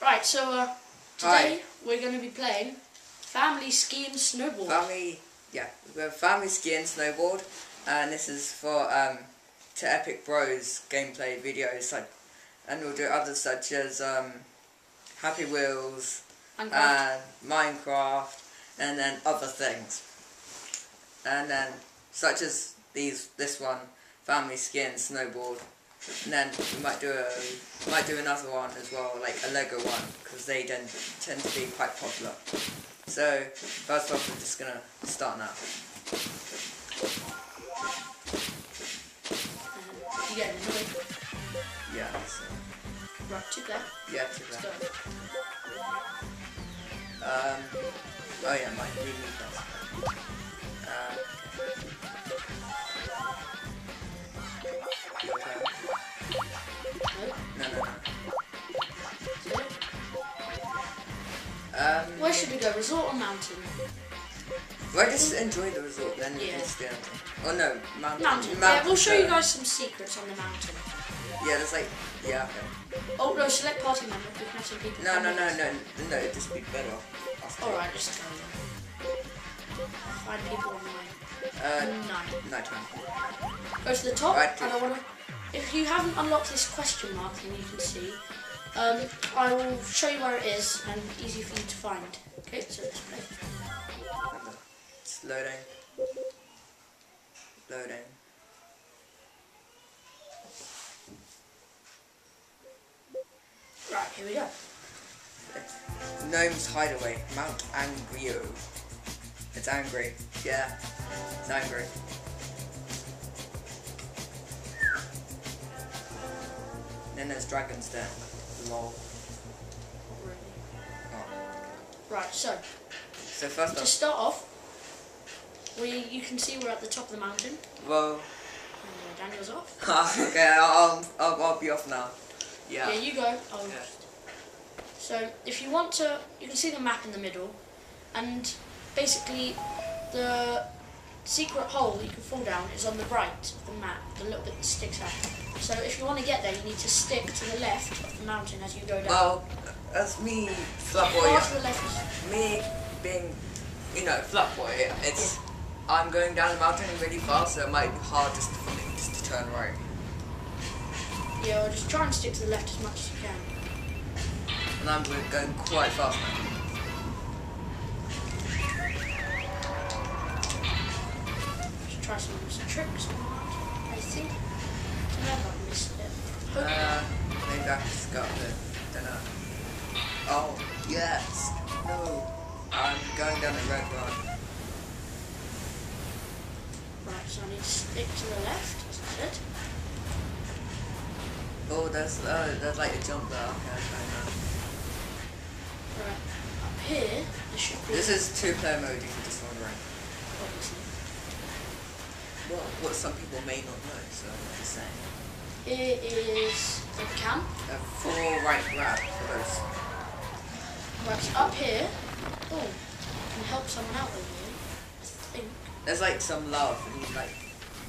Right, so uh, today Hi. we're going to be playing Family Ski and Snowboard. Family, yeah, we have family ski and snowboard, and this is for um, to Epic Bros gameplay videos, such, and we'll do others such as um, Happy Wheels and and Minecraft, and then other things, and then such as these, this one, family ski and snowboard, and then we might do a might do another one as well, like a Lego one, because they tend tend to be quite popular. So first off, we're just gonna start now. you get annoyed. Yeah. So, Right, two there. yeah. To Let's that. Um. Oh yeah, mine. We need that. Uh, Where should we go? Resort or mountain? Well, just enjoy the resort, then you Yeah. can stay on. Oh no, mountain. Mountain. Yeah, we'll show you guys some secrets on the mountain. Yeah, there's like, yeah, okay. Oh no, select party member. We can have some people. No, no, no, no, no, it'd just be better off. Alright, just go then. Find people online. Uh, Nine. night time. Go to the top, Right. and I want to. If you haven't unlocked this question mark thing, you can see. Um, I will show you where it is, and easy for you to find. Okay, so let's play. It's loading. Loading. Right, here we go. Gnome's Hideaway, Mount Angrio. It's angry. Yeah, it's angry. Then there's Dragon's Den. Lol. Oh. Right, so So first to off, start off, we you can see we're at the top of the mountain. well, And, uh, Daniel's off. okay, I'll, I'll, I'll be off now. Yeah, Yeah. you go. I'll Yeah. So if you want to, you can see the map in the middle, and basically the secret hole that you can fall down is on the right of the map, the little bit that sticks out. So if you want to get there, you need to stick to the left of the mountain as you go down. Well, as me, Flapboy, Far the left me being, you know, Flapboy, it's, I'm going down the mountain really fast, so it might be hard just for me just to turn right. yeah, or just try and stick to the left as much as you can. And I'm going quite fast now. Try some, some tricks on the. I think. I never missed it. Hope Uh, maybe I just got the, don't know. Oh, yes. No. I'm going down the red one. Right, so I need to stick to the left, as I said. Oh, there's, uh, there's like a jump there. Okay, I know. Right, up here, there should be. This is two-player mode, you can just wondering. obviously. Well, what some people may not know, so I'm just saying. Here is the camp. A full right grab for those. Right, up here. Oh, can help someone out with. I think. There's like some love, and you like,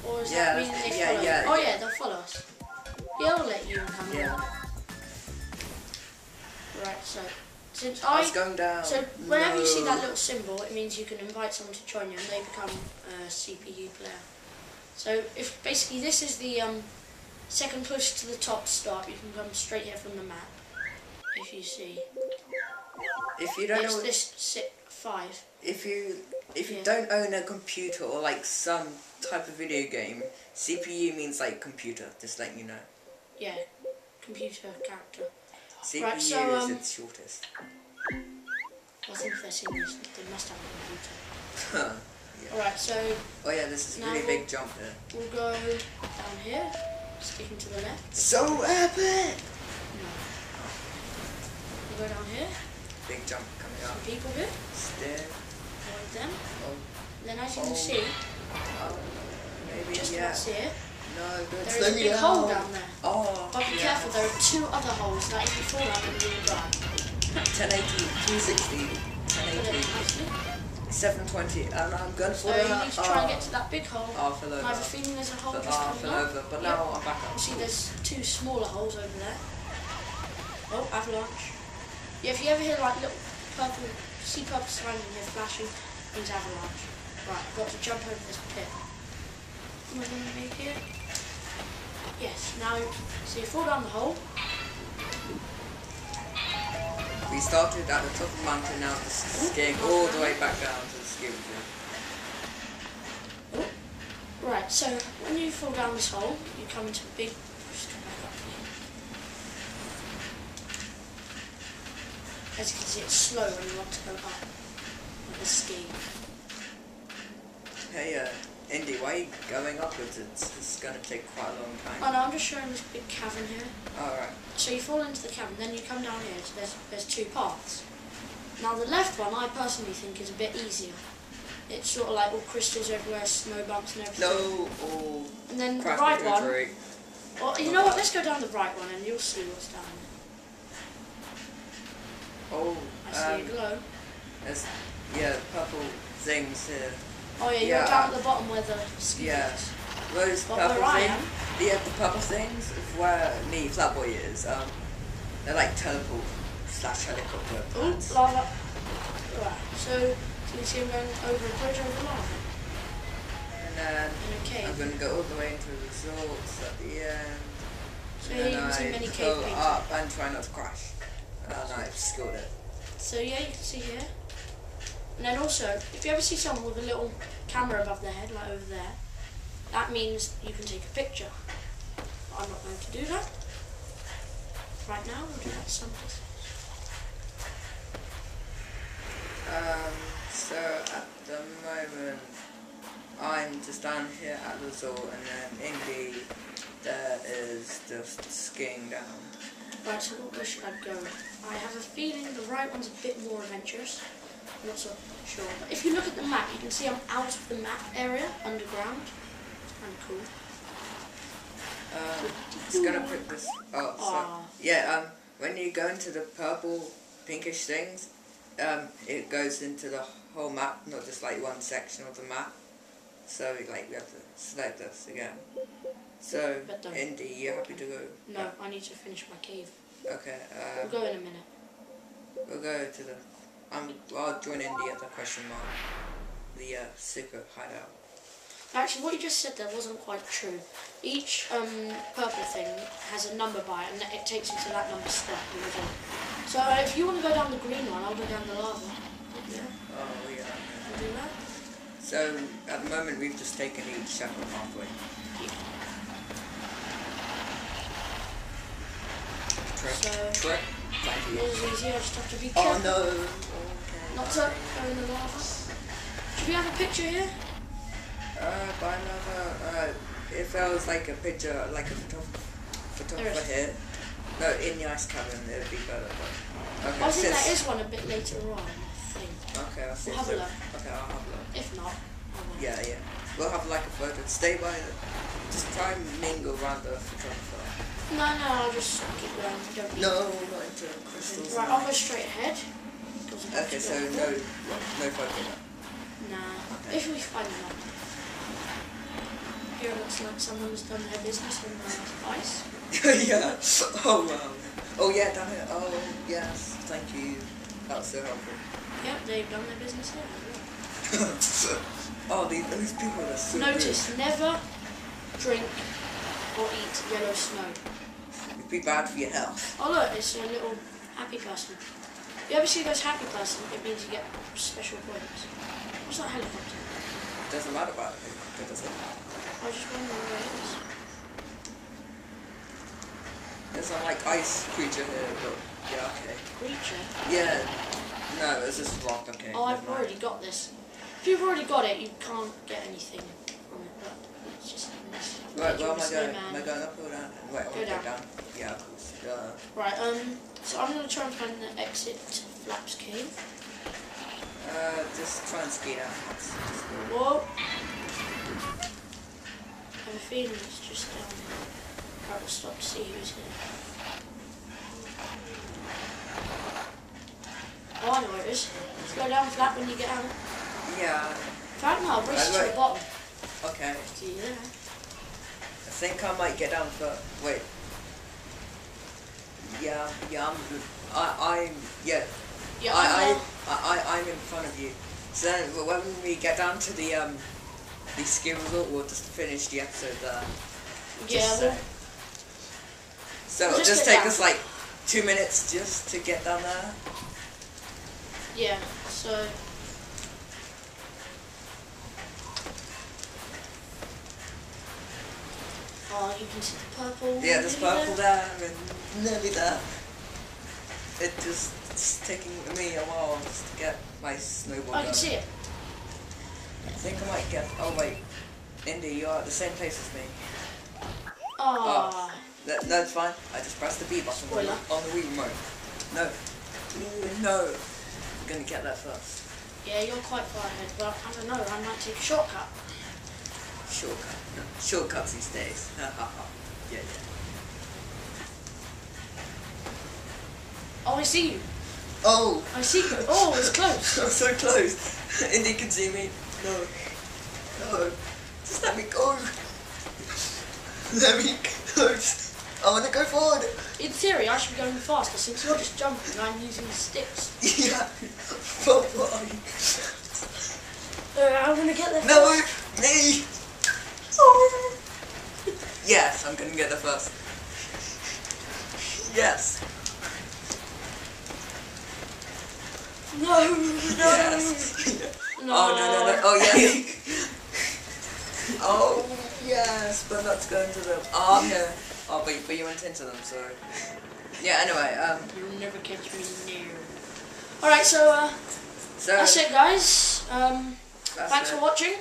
Or is Yeah, that mean they yeah, follow? yeah. Oh yeah, they'll follow us. Yeah, I'll let you come yeah. Right, so since I was going down. so whenever you see that little symbol, it means you can invite someone to join you, and they become a CPU player. So if basically this is the um, second push to the top start, you can come straight here from the map. If you see, If you don't it's know, this si five. if you if you Yeah. don't own a computer or like some type of video game, CPU means like computer. Just letting you know. Yeah, computer character. CPU Right, so, is um, its shortest. I think they're serious, they must have a computer. yeah. Alright, so Oh yeah, this is a really we'll- big jump there. we'll go down here, sticking to the left. So epic! No. We'll go down here, Big jump coming some up. people here, Stair. avoid them. Oh, Then as you Oh. can see, oh, maybe just yeah. here, No, don't there slow a big down. hole down there. Oh, But be yeah. careful, there are two other holes that if you fall down, you will die. 1080, 260, 1080, it- actually, 720, and I'm going So for you need to try and get to that big hole. Oh, I have a feeling there's a hole But, just oh, coming up. over, but Yep. now I'm back up. You see there's two smaller holes over there. Oh, avalanche. Yeah, if you ever hear like little purple, see purple surrounding here flashing, means avalanche. Right, I've got to jump over this pit. Am I going to make it? Yes, now, so you fall down the hole. We started at the top of the mountain, now skiing all the way back down to the ski resort. Right, so when you fall down this hole, you come into a big. just come back up here. As you can see, it's slow when you want to go up with the ski. Hey, uh, Indy, why are you going upwards? It's, it's gonna take quite a long time. Oh no, I'm just showing this big cavern here. Alright. So you fall into the cavern, then you come down here. So there's there's two paths. Now the left one, I personally think is a bit easier. It's sort of like all crystals everywhere, snow bumps and everything. No, all And then the right one. Well, you know what? Let's go down the right one, and you'll see what's down there. Oh, I see um, a glow. there's, yeah, purple things here. Oh yeah, you're yeah, down at the bottom where the is. Those But purple where I things, am, yeah, the purple things of where me, Flapboy is, um, they're like teleport slash helicopter Ooh, pads. lava. Right, so, so you see I'm going over a bridge over lava And then cave. I'm going to go all the way into the resorts at the end. So and you then I many go up and try not to crash. And I've scored it. So yeah, you can see here. And then also, if you ever see someone with a little camera above their head, like over there, that means you can take a picture. But I'm not going to do that. Right now, we'll do that some. Um, so at the moment, I'm just down here at the resort, and then Indy there is just skiing down. Right, so what way should I go? I have a feeling the right one's a bit more adventurous. I'm not so sure. But if you look at the map, you can see I'm out of the map area, underground. Kind of cool. Um, just gonna put this. Oh, so Aw. yeah. Um, when you go into the purple, pinkish things, um, it goes into the whole map, not just like one section of the map. So like we have to select this again. So. Indy, you happy to go? No, I need to finish my cave. Okay. We'll Um, go in a minute. we'll go to the. Um, I'll join at the question mark. The uh, secret hideout. Actually, what you just said there wasn't quite true. Each um, purple thing has a number by it, and it takes you to that number step. in. So uh, if you want to go down the green one, I'll go down the lava. Yeah, Oh yeah. I'll do that. So at the moment we've just taken each separate pathway. Trick. So- Trick. Thank you. It was I just have to be Oh no. Okay. not to go in the lava. Should we have a picture here? Uh, by another. Uh, if there was like a picture, like a photographer, photographer here. No, in the ice cavern, it would be better. But okay. I think there is one a bit later on, I think. Okay, I'll see. We'll have a look. Okay, I'll have a look. If not, I won't. Yeah, yeah. We'll have like a photo. Stay by the. Just try and mingle around the photographer. No, no, I'll just keep going. You don't need No, not into crystals. Right, and I'll that. go straight ahead. Okay, so no, no, no photo. Nah. Okay. If we find enough. Here it looks like someone's done their business on the ice. yeah. Oh wow. Oh yeah, down here. Oh yes. Thank you. That was so helpful. Yep, they've done their business here. oh, these those people are so Notice, never drink or eat yellow snow. Be bad for your health. Oh look, it's a little happy person. You ever see those happy person? It means you get special points. What's that helicopter? Doesn't matter about it. It doesn't. I was just wondering where it is. There's some like ice creature here, but yeah, okay. Creature. Yeah. No, it's just rock. Okay. Oh, I've already got this. If you've already got it, you can't get anything from it. But it's just. Right, where am I going? Am I going up or down? Wait, Go down. down. Yeah, of course. Uh, Right, um, so I'm gonna try and find the exit to Flaps Cave. uh, just try and ski down. Whoa! I have a feeling it's just down there. Right, we'll stop to see who's here. Oh, I know where it is. Let's go down flat when you get out. Yeah. No, I'll race Right, to the bottom. Okay. See you there. I think I might get down for. Wait. Yeah, yeah, I'm. I, I'm yeah. Yeah, I, I'm, I, I, I, I'm in front of you. So then, when we get down to the um, the ski resort, we'll just finish the episode there. yeah, Just, well, uh, so it'll just just take down. us like two minutes just to get down there. yeah. So Oh, you can see the purple. Yeah, there's purple there and nearly there. It just it's taking me a while just to get my snowboard. I can done. see it. I think I might get. Oh wait, Indy, you're at the same place as me. Oh, That, no, it's fine. I just pressed the B button on the, Spoiler. on the Wii remote. No, no, I'm gonna get that first. yeah, you're quite far ahead, but I don't know. I might take a shortcut. Shortcut. No, shortcuts these days. Ha ha ha. Yeah, yeah. Oh, I see you. Oh, I see you. Oh, it's close. I'm so close. Indy can see me. No, no, just let me go. Let me go. I want to go forward. In theory, I should be going faster since you're just jumping and I'm using the sticks. Yeah. But why? Uh, I'm gonna get there. No, first. me. Yes, I'm gonna get the first. Yes. No, no, Yes. no. Oh no no no! Oh yeah. oh yes, but not to go into them. Oh yeah. Oh, but but you went into them, so. Yeah. Anyway, um. You'll never catch me near. Alright, so uh, So that's it, guys. Um, thanks it. for watching.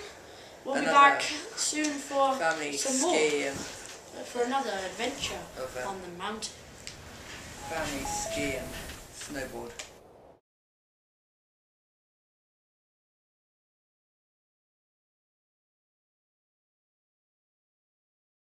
We'll be back soon for Family some more. For another adventure Okay. Um, on the mountain. family ski and snowboard.